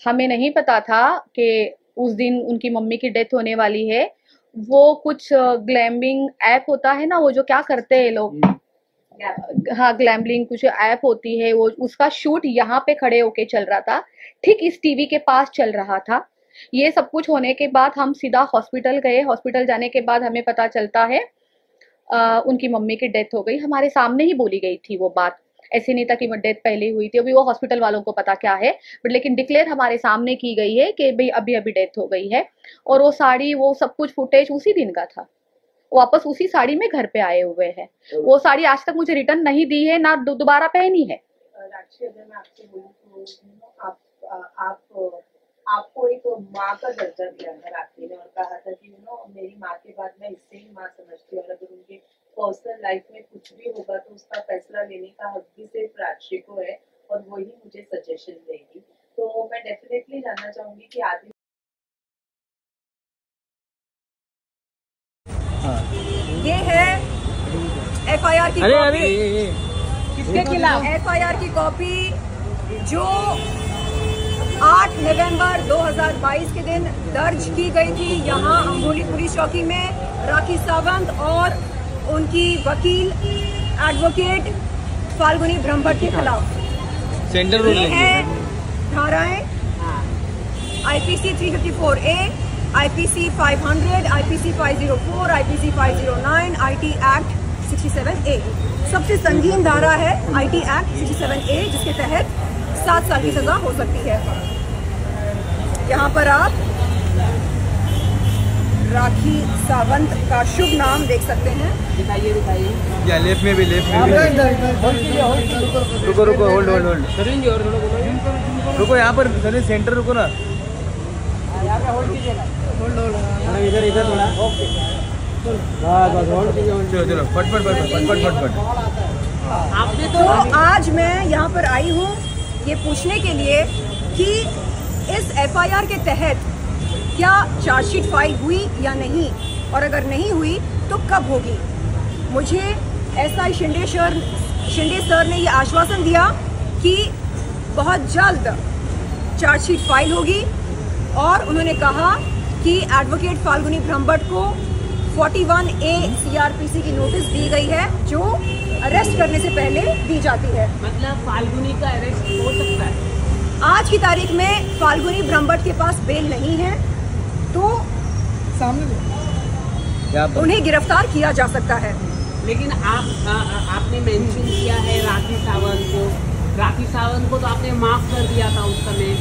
हमें नहीं पता था कि उस दिन उनकी मम्मी की डेथ होने वाली है। वो कुछ ग्लैम्बिंग ऐप होता है ना वो जो क्या करते हैं लोग? हाँ ग्लैम्बलिंग कुछ ऐप होती है वो उसका शूट यहाँ पे खड़े होके चल रहा था ठीक इस टीवी के पास चल रहा था। ये सब कुछ होने के बाद हम सीधा हॉस्पिटल गए हॉस्पिटल जाने के बाद हमें पता चलता है आ, उनकी मम्मी की डेथ हो गई। हमारे सामने ही बोली गई थी वो बात। ऐसे नहीं था कि डेथ पहले हुई थी, अभी वो हॉस्पिटल वालों को पता क्या है बट लेकिन डिक्लेयर हमारे सामने की गई है कि भाई अभी अभी डेथ हो गई है, और वो साड़ी, वो सब कुछ फुटेज उसी दिन का था। वापस उसी साड़ी में घर पे आए हुए हैं। वो साड़ी आज तक मुझे रिटर्न नहीं दी है, ना दोबारा पहनी है। तो आप आप, आपको एक माँ का दर्जा दिया था राखी ने और कहा था कि यू नो मेरी माँ के बाद मैं इससे ही माँ समझती और अगर उनके पर्सनल लाइफ में कुछ भी होगा तो उसका फैसला लेने का हक भी सिर्फ़ राक्षी को है और वही मुझे सजेशन देगी। तो मैं डेफिनेटली जानना चाहूँगी कि आदमी ये है एफआईआर की अरे कॉपी अरे किसके खिलाफ? एफआईआर की कॉपी जो 8 नवंबर 2022 के दिन दर्ज की गई थी। यहाँ अम्बोली पुलिस चौकी में राखी सावंत और उनकी वकील एडवोकेट फाल्गुनी ब्रह्मभट्ट के खिलाफ। सेंटर ये है धाराएँ। IPC 354 A IPC 500 IPC 504 IPC 509 IT act 67 A सबसे संगीन धारा है आईटी एक्ट 67 ए जिसके तहत सात साल की सजा हो सकती है। यहाँ पर आप राखी सावंत का शुभ नाम देख सकते हैं। या लेफ़्ट में भी लेफ़्ट में भी। रुको रुको होल्ड होल्ड होल्ड रुको यहाँ पर सर सेंटर रुको ना। इधर इधर थोड़ा। चलो। चलो फट फट फट फट फट फट फट। तो आज मैं यहाँ पर आई हूँ ये पूछने के लिए कि इस एफआईआर के तहत क्या चार्जशीट फ़ाइल हुई या नहीं? और अगर नहीं हुई तो कब होगी? मुझे S I Shinde sir Shinde sir ने ये आश्वासन दिया कि बहुत जल्द चार्जशीट फ़ाइल होगी और उन्होंने कहा कि एडवोकेट फाल्गुनी ब्रह्मभट्ट को 41 ए सीआरपीसी की नोटिस दी गई है जो अरेस्ट करने से पहले दी जाती है। मतलब फाल्गुनी का अरेस्ट हो सकता है। आज की तारीख में फाल्गुनी ब्रह्मभट्ट के पास बेल नहीं है। तो पर उन्हें गिरफ़्तार किया जा सकता है। लेकिन आप आ, आ, आपने मेंशन किया है राखी सावंत को। राखी सावंत को तो आपने माफ़ कर दिया था उस समय।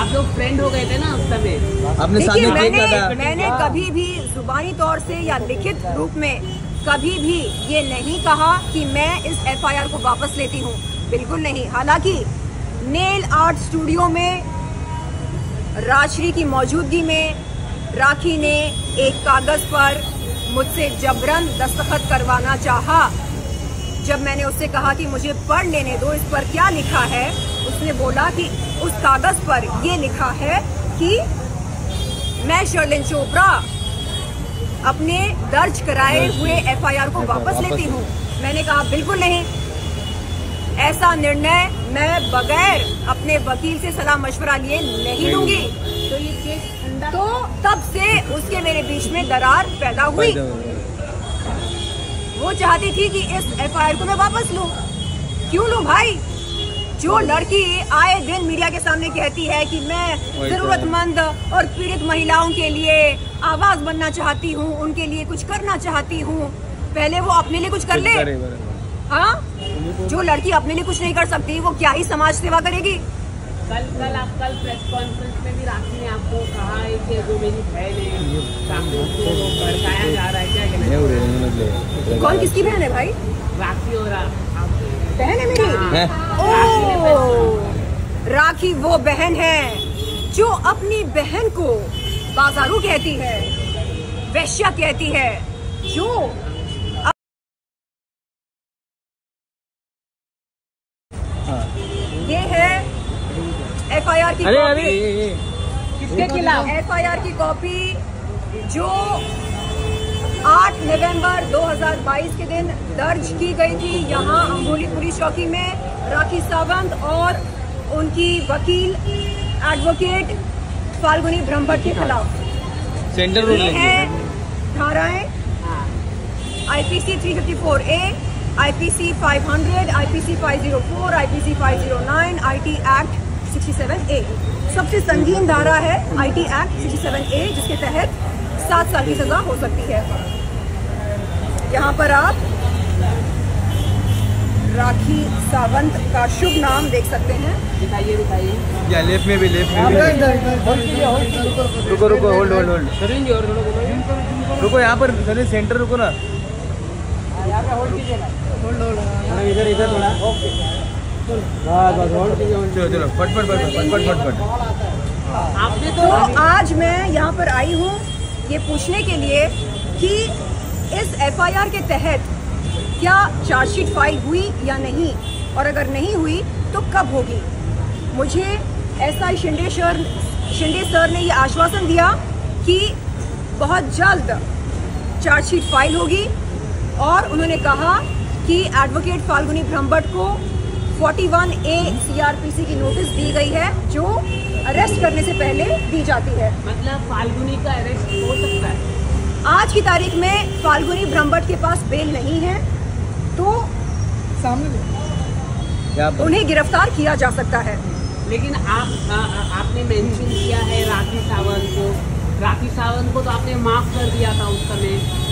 आप लोग फ्रेंड हो गए थे ना उस समय। आपने मैंने मैंने कभी भी जुबानी तौर से या लिखित रूप में कभी भी ये नहीं कहा कि मैं इस एफआईआर को वापस लेती हूँ। बिल्कुल नहीं। हालाँकि नेल आर्ट स्टूडियो में राजश्री की मौजूदगी में राखी ने एक कागज़ पर मुझसे जबरन दस्तखत करवाना चाहा। जब मैंने उससे कहा कि मुझे पढ़ लेने दो, इस पर क्या लिखा है, उसने बोला कि उस कागज़ पर ये लिखा है कि मैं शर्लिन चोपड़ा अपने दर्ज कराए हुए एफआईआर को वापस लेती हूँ। मैंने कहा, बिल्कुल नहीं। ऐसा निर्णय मैं बगैर अपने वकील से सलाह मशवरा लिए नहीं लूँगी तो ये केस तो तब से उसके मेरे बीच में दरार पैदा हुई। वो चाहती थी कि इस एफआईआर को मैं वापस लूँ। क्यों लूँ भाई? जो लड़की आए दिन मीडिया के सामने कहती है कि मैं तो। जरूरतमंद और पीड़ित महिलाओं के लिए आवाज़ बनना चाहती हूँ उनके लिए कुछ करना चाहती हूँ। पहले वो अपने लिए कुछ कर ले। करे, करे। हाँ? जो लड़की अपने लिए कुछ नहीं कर सकती वो क्या ही समाज सेवा करेगी? कल कल आप कल प्रेस कॉन्फ्रेंस में भी राखी ने आपको कहा है कि जो मेरी बहन है काफ़ी उसको भड़काया जा रहा है क्या कहना हो? कौन किसकी बहन है भाई? राखी और बहन है मेरी? हैं? ओ राखी वो बहन है जो अपनी बहन को बाजारू कहती है वैश्या कहती है जो ये है एफ़ आई आर की अरे कॉपी अरे किसके खिलाफ? एफआईआर की कॉपी जो 8 नवंबर 2022 के दिन दर्ज की गई थी। यहाँ अम्बोली पुलिस चौकी में राखी सावंत और उनकी वकील एडवोकेट फाल्गुनी ब्रह्मभट्ट के खिलाफ। सेंटर है। धाराएँ IPC 354 A IPC 500 IPC 504 IPC 509 IT act 67 A सबसे संगीन धारा है आईटी एक्ट 67 ए जिसके तहत सात साल की सजा हो सकती है। यहाँ पर आप राखी सावंत का शुभ नाम देख सकते हैं। दिखाइए दिखाइए या लेफ़्ट में भी लेफ़्ट में भी। रुको रुको होल्ड होल्ड होल्ड रुको यहाँ पर सेंटर रुको ना यहाँ पे होल्ड कीजिए ना आपने तो तो आज मैं यहाँ पर आई हूँ ये पूछने के लिए कि इस एफआईआर के तहत क्या चार्जशीट फ़ाइल हुई या नहीं? और अगर नहीं हुई तो कब होगी? मुझे S I Shinde sir Shinde sir ने ये आश्वासन दिया कि बहुत जल्द चार्जशीट फ़ाइल होगी। और उन्होंने कहा कि एडवोकेट फाल्गुनी ब्रह्मभट्ट को 41 ए सीआरपीसी की नोटिस दी गई है जो अरेस्ट करने से पहले दी जाती है। मतलब फाल्गुनी का अरेस्ट हो सकता है। आज की तारीख में फाल्गुनी ब्रह्मभट्ट के पास बेल नहीं है तो पर उन्हें गिरफ़्तार किया जा सकता है। लेकिन आप आ, आ, आपने मेंशन किया है राखी सावंत को। राखी सावंत को तो आपने माफ़ कर दिया था उस समय।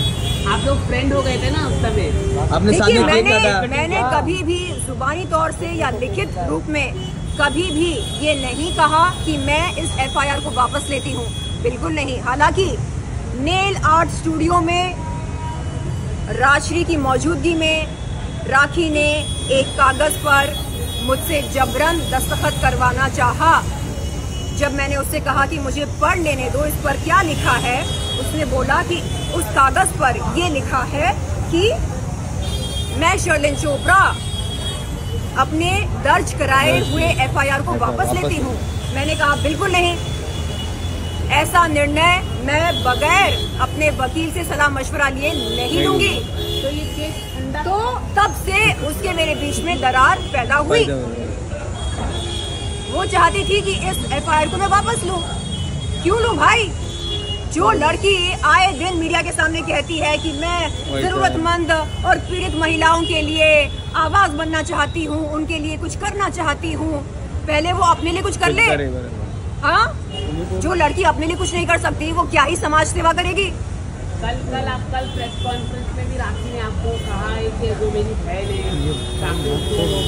आप लोग फ्रेंड हो गए थे ना उस समय। आपने साथ में मैंने मैंने कभी भी जुबानी तौर से या लिखित रूप में कभी भी ये नहीं कहा कि मैं इस एफआईआर को वापस लेती हूँ। बिल्कुल नहीं। हालाँकि नेल आर्ट स्टूडियो में राजश्री की मौजूदगी में राखी ने एक कागज़ पर मुझसे जबरन दस्तखत करवाना चाहा। जब मैंने उससे कहा कि मुझे पढ़ लेने दो इस पर क्या लिखा है उसने बोला कि उस कागज़ पर ये लिखा है कि मैं शर्लिन चोपड़ा अपने दर्ज कराए हुए एफआईआर को वापस लेती हूँ। मैंने कहा बिल्कुल नहीं। ऐसा निर्णय मैं बगैर अपने वकील से सलाह मशवरा लिए नहीं लूँगी तो ये केस ठंडा तो तब से उसके मेरे बीच में दरार पैदा हुई। वो चाहती थी कि इस एफआईआर को मैं वापस लूँ। क्यों लूँ भाई? जो लड़की आए दिन मीडिया के सामने कहती है कि मैं तो। जरूरतमंद और पीड़ित महिलाओं के लिए आवाज़ बनना चाहती हूँ उनके लिए कुछ करना चाहती हूँ। पहले वो अपने लिए कुछ कर ले। हाँ? जो लड़की अपने लिए कुछ नहीं कर सकती वो क्या ही समाज सेवा करेगी? कल कल आप कल प्रेस कॉन्फ्रेंस में भी राखी ने आपको कहा है कि जो मेरी बहन है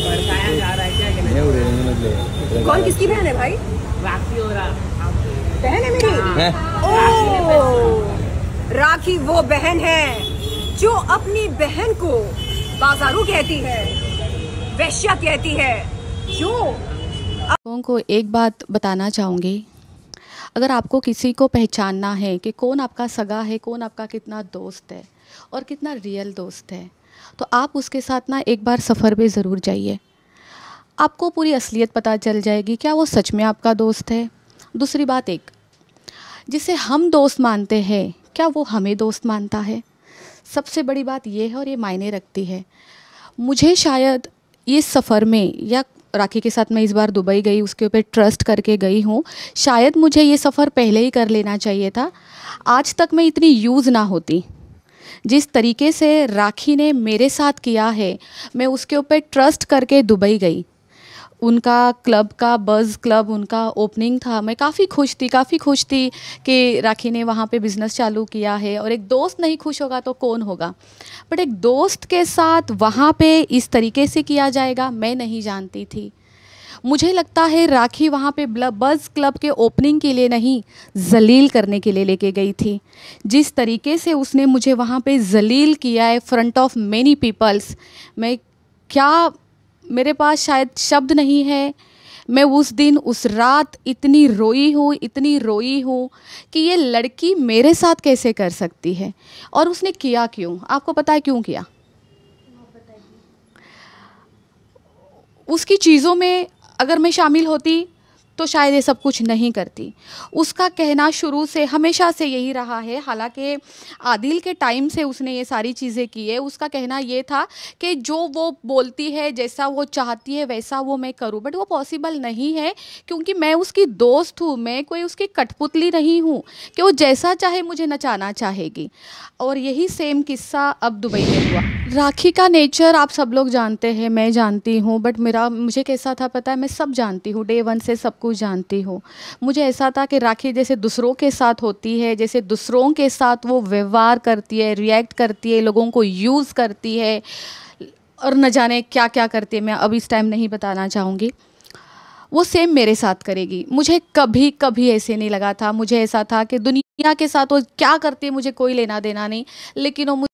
भड़काया जा रहा है क्या। कौन किसकी बहन है भाई? राखी और आप- बहन है मेरी? हैं? ओ राखी वो बहन है जो अपनी बहन को बाजारू कहती है वैश्या कहती है। जो लोगों को एक बात बताना चाहूँगी। अगर आपको किसी को पहचानना है कि कौन आपका सगा है कौन आपका कितना दोस्त है और कितना रियल दोस्त है तो आप उसके साथ ना एक बार सफ़र पे ज़रूर जाइए। आपको पूरी असलियत पता चल जाएगी क्या वो सच में आपका दोस्त है? दूसरी बात एक, जिसे हम दोस्त मानते हैं, क्या वो हमें दोस्त मानता है? सबसे बड़ी बात ये है और ये मायने रखती है। मुझे शायद इस सफ़र में या राखी के साथ मैं इस बार दुबई गई, उसके ऊपर ट्रस्ट करके गई हूँ, शायद मुझे ये सफ़र पहले ही कर लेना चाहिए था। आज तक मैं इतनी यूज़ ना होती। जिस तरीके से राखी ने मेरे साथ किया है, मैं उसके ऊपर ट्रस्ट करके दुबई गई। उनका क्लब का बज़ क्लब उनका ओपनिंग था। मैं काफ़ी खुश थी, काफ़ी खुश थी कि राखी ने वहाँ पे बिज़नेस चालू किया है और एक दोस्त नहीं खुश होगा तो कौन होगा? बट एक दोस्त के साथ वहाँ पे इस तरीके से किया जाएगा, मैं नहीं जानती थी। मुझे लगता है राखी वहाँ पे बज़ क्लब के ओपनिंग के लिए नहीं, जलील करने के लिए लेके गई थी। जिस तरीके से उसने मुझे वहाँ पे जलील किया है फ्रंट ऑफ़ मेनी पीपल्स मैं क्या मेरे पास शायद शब्द नहीं है। मैं उस दिन, उस रात इतनी रोई हूँ, इतनी रोई हूँ कि ये लड़की मेरे साथ कैसे कर सकती है? और उसने किया क्यों? आपको पता है क्यों किया? उसकी चीज़ों में अगर मैं शामिल होती तो शायद ये सब कुछ नहीं करती। उसका कहना शुरू से हमेशा से यही रहा है। हालाँकि आदिल के टाइम से उसने ये सारी चीज़ें की है। उसका कहना ये था कि जो वो बोलती है, जैसा वो चाहती है, वैसा वो मैं करूँ। बट वो पॉसिबल नहीं है, क्योंकि मैं उसकी दोस्त हूँ। मैं कोई उसकी कठपुतली नहीं हूँ कि वो जैसा चाहे मुझे नचाना चाहेगी। और यही सेम किस्सा अब दुबई में हुआ। राखी का नेचर आप सब लोग जानते हैं, मैं जानती हूँ। बट मेरा, मुझे कैसा था पता है? मैं सब जानती हूँ। डे वन से सब कुछ जानती हूँ। मुझे ऐसा था कि राखी जैसे दूसरों के साथ होती है, जैसे दूसरों के साथ वो व्यवहार करती है रिएक्ट करती है, लोगों को यूज़ करती है, और न जाने क्या क्या करती है। मैं अब इस टाइम नहीं बताना चाहूँगी। वो सेम मेरे साथ करेगी। मुझे कभी कभी ऐसे नहीं लगा था। मुझे ऐसा था कि दुनिया के साथ वो क्या करती है, मुझे कोई लेना देना नहीं। लेकिन वो